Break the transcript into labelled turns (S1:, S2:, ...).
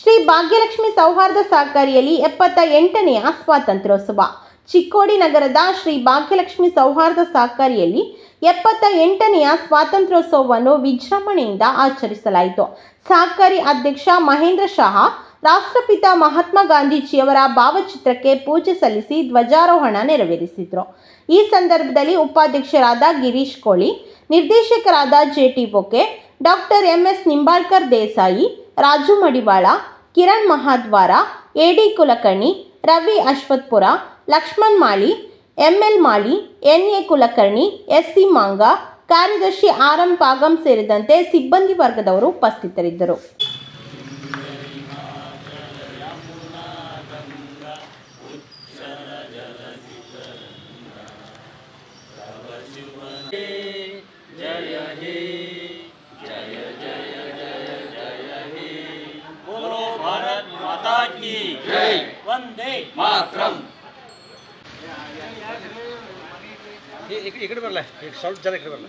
S1: ಶ್ರೀ ಭಾಗ್ಯಲಕ್ಷ್ಮಿ ಸೌಹಾರ್ದ ಸಹಕಾರಿಯಲ್ಲಿ ಎಪ್ಪತ್ತ ಎಂಟನೆಯ ಸ್ವಾತಂತ್ರ್ಯೋತ್ಸವ ಚಿಕ್ಕೋಡಿ ನಗರದ ಶ್ರೀ ಭಾಗ್ಯಲಕ್ಷ್ಮಿ ಸೌಹಾರ್ದ ಸಹಕಾರಿಯಲ್ಲಿ ಎಪ್ಪತ್ತ ಎಂಟನೆಯ ಸ್ವಾತಂತ್ರ್ಯೋತ್ಸವವನ್ನು ವಿಜೃಂಭಣೆಯಿಂದ ಆಚರಿಸಲಾಯಿತು. ಸಹಕಾರಿ ಅಧ್ಯಕ್ಷ ಮಹೇಂದ್ರ ಶಾಹ, ರಾಷ್ಟ್ರಪಿತ ಮಹಾತ್ಮ ಗಾಂಧೀಜಿಯವರ ಭಾವಚಿತ್ರಕ್ಕೆ ಪೂಜೆ ಸಲ್ಲಿಸಿ ಧ್ವಜಾರೋಹಣ ನೆರವೇರಿಸಿದರು. ಈ ಸಂದರ್ಭದಲ್ಲಿ ಉಪಾಧ್ಯಕ್ಷರಾದ ಗಿರೀಶ್ ಕೋಳಿ, ನಿರ್ದೇಶಕರಾದ J T Boke doctor M S Nimbalkar Desai Raju Madiwal, Kiran Mahadwar A D Kulkarni, Ravi Ashwathpur, Laxman Mali M L Mali N A Kulkarni S C Manga, ಕಾರ್ಯದರ್ಶಿ ಆರ್ ಎಂ ಪಾಗಂ ಸೇರಿದಂತೆ ಸಿಬ್ಬಂದಿ ವರ್ಗದವರು ಉಪಸ್ಥಿತರಿದ್ದರು.
S2: माता की
S3: जय
S2: वंदे
S3: मातरम
S4: इकडे बरला एक सॉल्ट जरा इकडे बरला